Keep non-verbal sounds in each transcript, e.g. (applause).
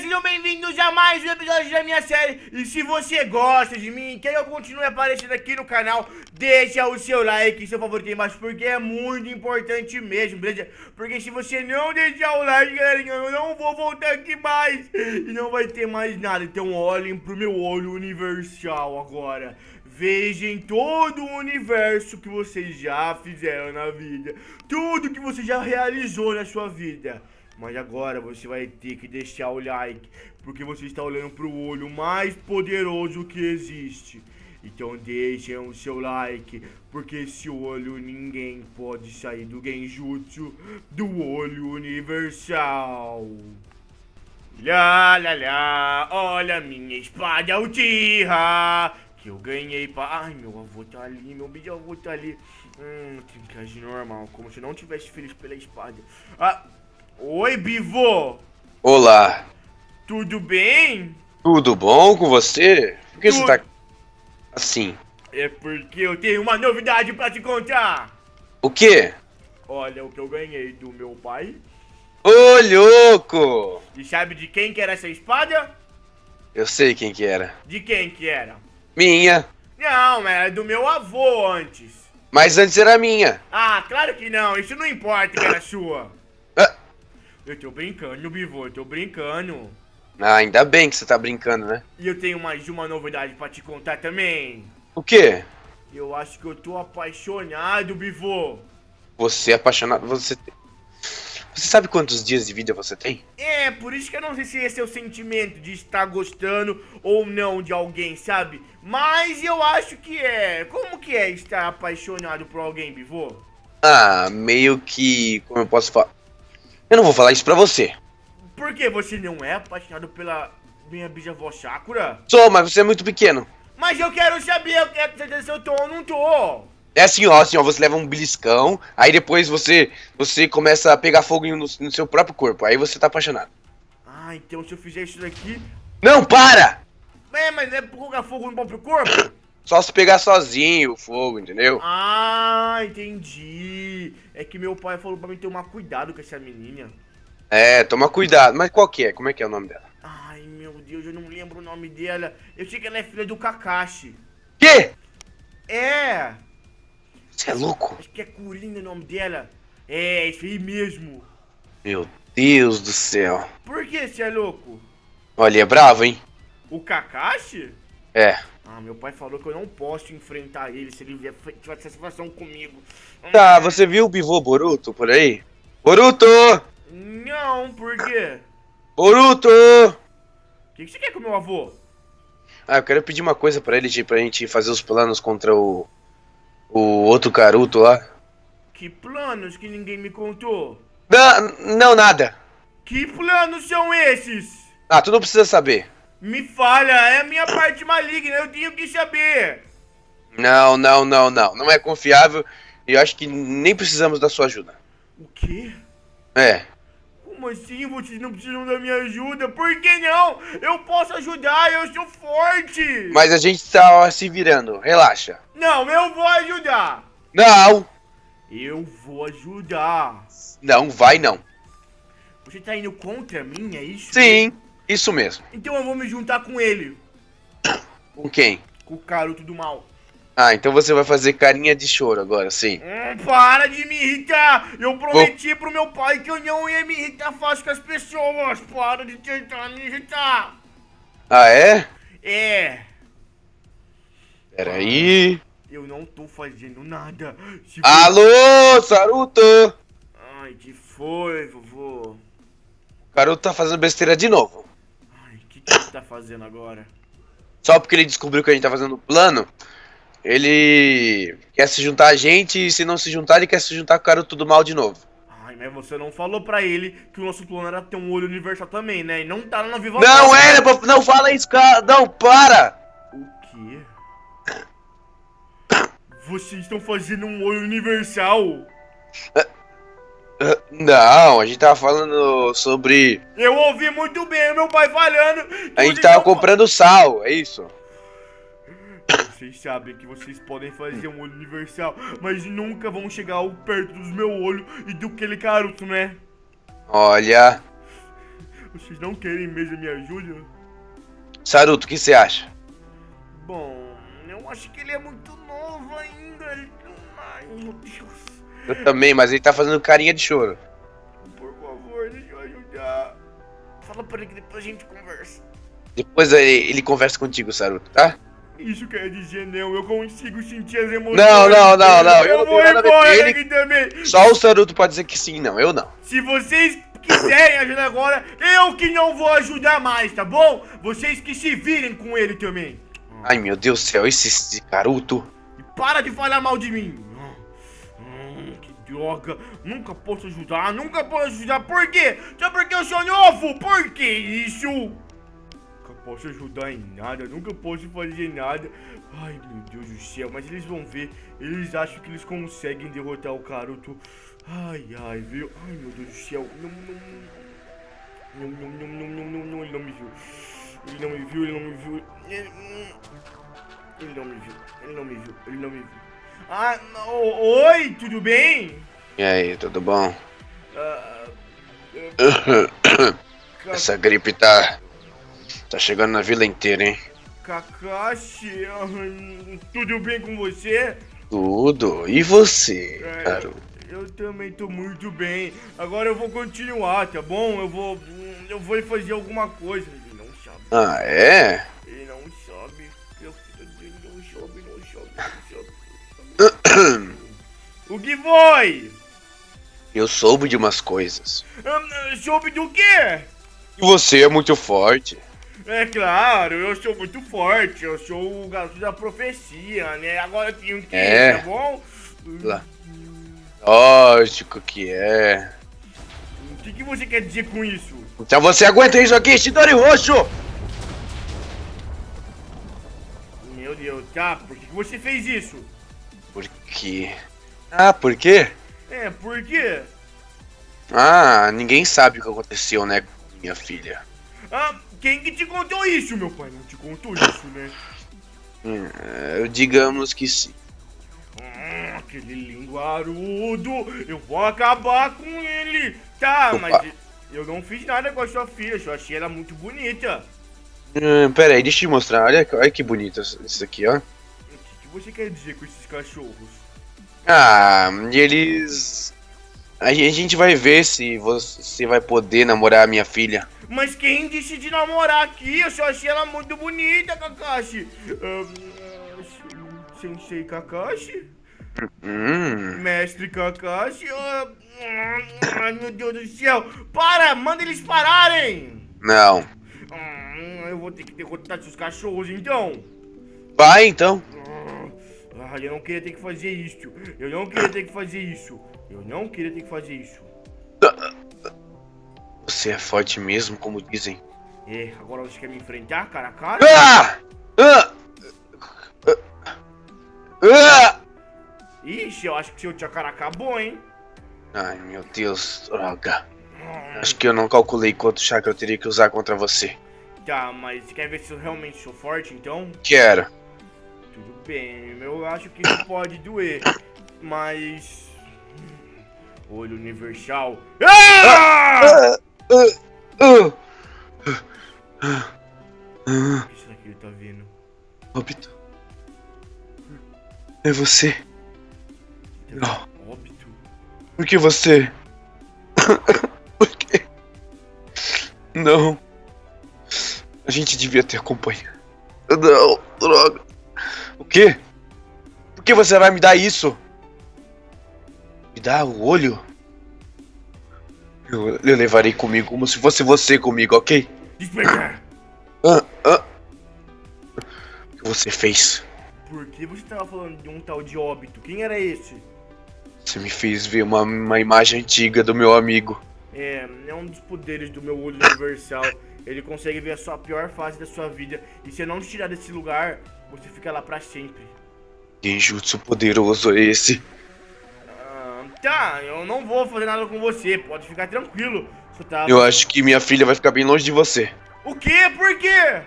sejam bem-vindos a mais um episódio da minha série. E se você gosta de mim, quer que eu continue aparecendo aqui no canal Deixa o seu like, seu favorito aí embaixo Porque é muito importante mesmo, beleza? Porque se você não deixar o like, galerinha, eu não vou voltar aqui mais. E não vai ter mais nada. Então olhem pro meu olho universal agora. Vejam todo o universo que vocês já fizeram na vida. Tudo que você já realizou na sua vida mas agora você vai ter que deixar o like, porque você está olhando para o olho mais poderoso que existe. Então deixem o seu like, porque esse olho ninguém pode sair do Genjutsu do olho universal. Lá, lá, lá, olha minha espada Uchiha, que eu ganhei pra... Ai, meu avô tá ali, meu bisavô tá ali. Hum, agir normal, como se não tivesse feliz pela espada. Ah... Oi, Bivô! Olá! Tudo bem? Tudo bom com você? Por que Tudo... você tá assim? É porque eu tenho uma novidade pra te contar! O quê? Olha o que eu ganhei do meu pai. Ô, louco! E sabe de quem que era essa espada? Eu sei quem que era. De quem que era? Minha. Não, era do meu avô antes. Mas antes era minha. Ah, claro que não. Isso não importa que era sua. Eu tô brincando, Bivô, eu tô brincando. Ah, ainda bem que você tá brincando, né? E eu tenho mais uma novidade pra te contar também. O quê? Eu acho que eu tô apaixonado, Bivô. Você é apaixonado? Você Você sabe quantos dias de vida você tem? É, por isso que eu não sei se esse é o sentimento de estar gostando ou não de alguém, sabe? Mas eu acho que é. Como que é estar apaixonado por alguém, Bivô? Ah, meio que. Como eu posso falar? Eu não vou falar isso pra você. Por que você não é apaixonado pela minha bisavó Sakura? Sou, mas você é muito pequeno. Mas eu quero saber, eu quero saber se eu tô ou não tô. É assim, ó, assim, ó, você leva um beliscão, aí depois você você começa a pegar fogo no, no seu próprio corpo, aí você tá apaixonado. Ah, então se eu fizer isso daqui... Não, para! É, mas não é pegar fogo no próprio corpo? Só se pegar sozinho o fogo, entendeu? Ah, entendi. É que meu pai falou pra mim tomar cuidado com essa menina. É, toma cuidado. Mas qual que é? Como é que é o nome dela? Ai, meu Deus, eu não lembro o nome dela. Eu sei que ela é filha do Kakashi. Quê? É. Você é louco? Acho que é Kurina o nome dela. É, isso aí mesmo. Meu Deus do céu. Por que você é louco? Olha, é bravo, hein? O Kakashi? É. Ah, meu pai falou que eu não posso enfrentar ele se ele vier tiver essa situação comigo. Tá, você viu o bivô Boruto por aí? Boruto! Não, por quê? Boruto! O que, que você quer com meu avô? Ah, eu quero pedir uma coisa pra ele, pra gente fazer os planos contra o. O outro Caruto lá. Que planos que ninguém me contou? Não, não, nada. Que planos são esses? Ah, tu não precisa saber. Me falha, é a minha parte maligna, eu tenho que saber. Não, não, não, não. Não é confiável e eu acho que nem precisamos da sua ajuda. O quê? É. Como assim vocês não precisam da minha ajuda? Por que não? Eu posso ajudar, eu sou forte. Mas a gente tá se virando, relaxa. Não, eu vou ajudar. Não. Eu vou ajudar. Não, vai não. Você tá indo contra mim, é isso? Sim. Isso mesmo. Então eu vou me juntar com ele. Com quem? Com o Caruto do Mal. Ah, então você vai fazer carinha de choro agora, sim. Hum, para de me irritar! Eu prometi Vou... pro meu pai que eu não ia me irritar fácil com as pessoas. Para de tentar me irritar. Ah, é? É. Peraí. Eu não tô fazendo nada. Se Alô, Saruto! Ai, que foi, vovô? O garoto tá fazendo besteira de novo tá fazendo agora? Só porque ele descobriu que a gente tá fazendo plano, ele quer se juntar a gente e se não se juntar, ele quer se juntar com o cara tudo mal de novo. Ai, mas você não falou pra ele que o nosso plano era ter um olho universal também, né? E não tá na Viva Não é, não fala isso, cara. Não, para! O quê? Vocês estão fazendo um olho universal? (laughs) Não, a gente tava falando sobre. Eu ouvi muito bem meu pai falando. A gente tava comprando sal, é isso. Vocês sabem que vocês podem fazer um olho universal, mas nunca vão chegar perto do meu olho e do aquele caroto, né? Olha. Vocês não querem mesmo a minha ajuda? Saruto, o que você acha? Bom, eu acho que ele é muito novo ainda. Ele... Ai, meu Deus. Eu também, mas ele tá fazendo carinha de choro. Por favor, deixa eu ajudar. Fala pra ele que depois a gente conversa. Depois ele, ele conversa contigo, Saruto, tá? Isso quer dizer não, eu consigo sentir as emoções. Não, não, não, não, Eu, eu não vou embora ele. daqui também. Só o Saruto pode dizer que sim, não, eu não. Se vocês quiserem ajudar agora, eu que não vou ajudar mais, tá bom? Vocês que se virem com ele também. Ai meu Deus do céu, esse, garoto. E para de falar mal de mim. Droga. Nunca posso ajudar, nunca posso ajudar. Por quê? Só porque eu sou novo. Por que isso? Nunca posso ajudar em nada, nunca posso fazer nada. Ai, meu Deus do céu. Mas eles vão ver. Eles acham que eles conseguem derrotar o Caruto. Ai, ai, viu? Ai, meu Deus do céu. Não, não, não. Não, não, não, não, não, não, não, ele não me viu. Ele não me viu, ele não me viu. Ele, ele não me viu, ele não me viu, ele não me viu. Ah, oi, tudo bem? E aí, tudo bom? Ka- (coughs) Essa gripe tá. Tá chegando na vila inteira, hein? Kakashi, ah, tudo bem com você? Tudo. E você, É? Eu também tô muito bem. Agora eu vou continuar, tá bom? Eu vou. Eu vou fazer alguma coisa. Não sabe. Ah, é? O que foi? Eu soube de umas coisas. Ah, soube do quê? Você é muito forte. É claro, eu sou muito forte, eu sou o garoto da profecia, né? Agora eu tenho que ir, É. tá bom? Lá. Lógico que é. O que, que você quer dizer com isso? Então você aguenta isso aqui, Shidori Roxo! Meu Deus, tá? Por que, que você fez isso? Por quê? Ah, por quê? É, por quê? Ah, ninguém sabe o que aconteceu, né, minha filha. Ah, quem que te contou isso? Meu pai não te contou isso, né? Hum, digamos que sim. Hum, aquele linguarudo, eu vou acabar com ele. Tá, Opa. mas eu não fiz nada com a sua filha, só achei ela muito bonita. Hum, pera aí, deixa eu te mostrar. Olha, olha que bonito isso aqui, ó. O que você quer dizer com esses cachorros? Ah, e eles. A gen- a gente vai ver se você vai poder namorar a minha filha. Mas quem disse de namorar aqui? Eu só achei ela muito bonita, Kakashi. Ah, Sensei Kakashi? Hum. Mestre Kakashi? Ah, Ai, meu Deus do céu. Para, manda eles pararem. Não. Eu vou ter que derrotar esses cachorros, então. Vai então. Ah, eu não queria ter que fazer isso. Eu não queria ter que fazer isso. Eu não queria ter que fazer isso. Você é forte mesmo, como dizem. É, agora você quer me enfrentar cara a cara? Ah! Ah! Ah! Ixi, eu acho que seu tchacara acabou, hein? Ai, meu Deus, droga. Ah, Acho que eu não calculei quanto chakra eu teria que usar contra você. Tá, mas quer ver se eu realmente sou forte, então? Quero. Tudo bem, eu acho que isso pode doer, mas... Olho universal... Ah! O que será que ele tá vendo? Óbito. É você. Não. Óbito? Por que você? (laughs) Por quê? Não. A gente devia ter acompanhado. Não, droga. O quê? Por que você vai me dar isso? Me dá o olho? Eu, eu levarei comigo como se fosse você comigo, ok? Ah, ah. O que você fez? Por que você tava falando de um tal de óbito? Quem era esse? Você me fez ver uma, uma imagem antiga do meu amigo. É, é um dos poderes do meu olho universal. Ele consegue ver a sua pior fase da sua vida. E se eu não te tirar desse lugar, você fica lá pra sempre. Genjutsu poderoso é esse. Ah, tá, eu não vou fazer nada com você. Pode ficar tranquilo. Tá... Eu acho que minha filha vai ficar bem longe de você. O quê? Por quê?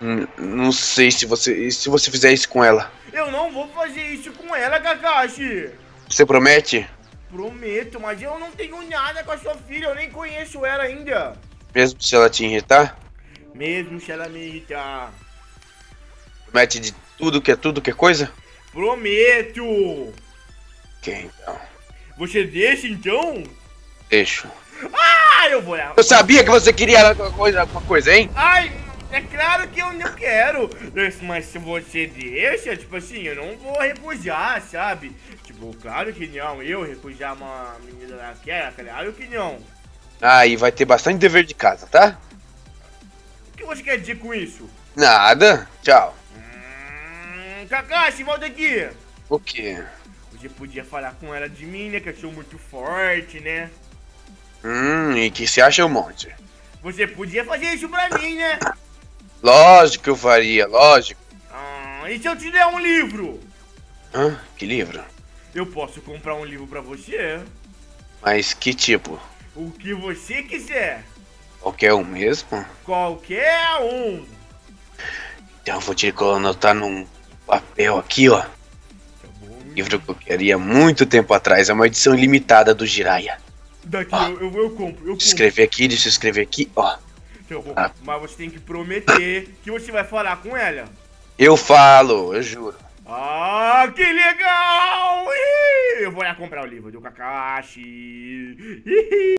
Hum, Não sei se você se você fizer isso com ela. Eu não vou fazer isso com ela, Kakashi. Você promete? Prometo, mas eu não tenho nada com a sua filha. Eu nem conheço ela ainda. Mesmo se ela te irritar? Mesmo se ela me irritar. Promete de tudo que é tudo que é coisa? Prometo! Ok, então. Você deixa então? Deixo. Ah, eu vou lá. Eu sabia que você queria alguma coisa, alguma coisa, hein? Ai, é claro que eu não quero. Mas se você deixa, tipo assim, eu não vou recusar, sabe? Tipo, claro que não. Eu recusar uma menina daquela, claro que não. Ah, e vai ter bastante dever de casa, tá? O que você quer dizer com isso? Nada. Tchau. Kakashi, volta aqui. O quê? Você podia falar com ela de mim, né? Que eu sou muito forte, né? Hum, e que se acha um monte. Você podia fazer isso pra mim, né? Lógico que eu faria, lógico. Ah, e se eu te der um livro? Hã? Que livro? Eu posso comprar um livro pra você. Mas que tipo? O que você quiser. Qualquer um mesmo? Qualquer um. Então eu vou te anotar num papel aqui, ó. Livro que eu queria muito tempo atrás. É uma edição limitada do Jiraiya. Daqui Ah. eu, eu, eu compro, eu compro. Deixa eu escrever aqui, deixa eu escrever aqui, ó. Ah. Mas você tem que prometer que você vai falar com ela. Eu falo, eu juro. Ah, que legal! Eu vou lá comprar o livro do Kakashi. Ih.